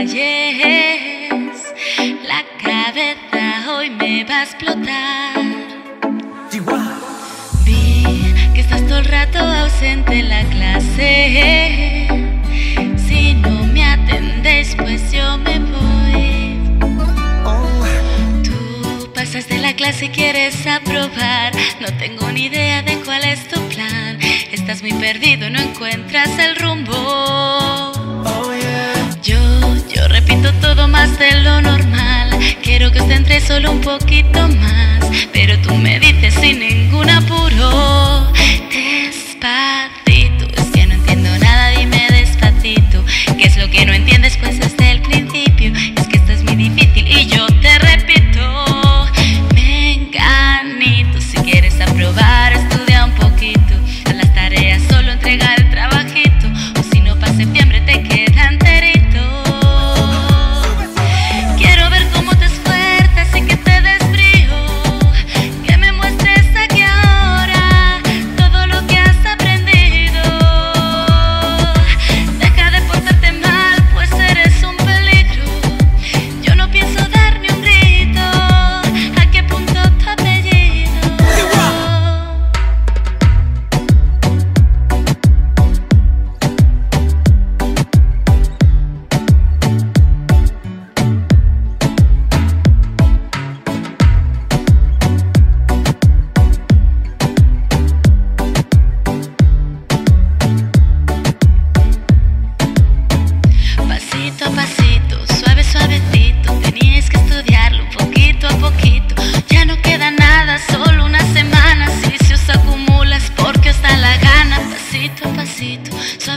falles. La cabeza hoy me va a explotar. Vi que estás todo el rato ausente en la clase. Si no me atendéis, pues yo me voy. Tú pasas de la clase y quieres aprobar. No tengo ni idea de cuál es tu plan. Estás muy perdido, no encuentras el rumbo. Más lo normal. Quiero que os entre solo un poquito más. Pero tú me dices sin ningún apuro. Despacito,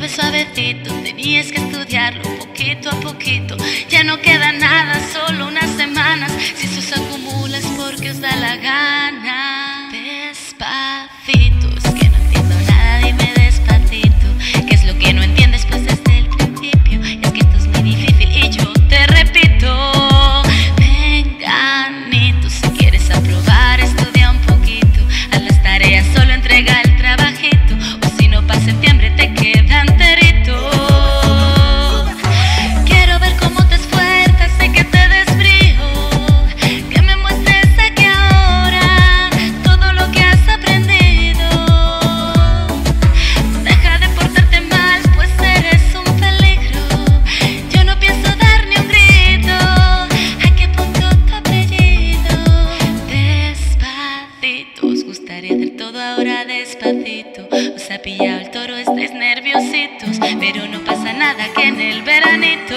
suave suavecito, teníais que estudiarlo poquito a poquito. Ya no queda todo ahora despacito. Os ha pillado el toro, estáis nerviositos. Pero no pasa nada que en el veranito.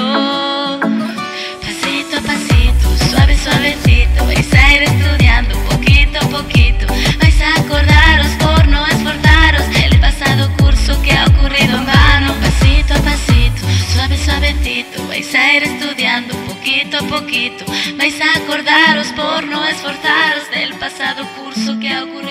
Pasito a pasito, suave, suavecito. Vais a ir estudiando poquito a poquito. Vais a acordaros por no esforzaros del pasado curso que ha ocurrido en vano. Pasito a pasito, suave, suavecito. Vais a ir estudiando poquito a poquito. Vais a acordaros por no esforzaros del pasado curso que ha ocurrido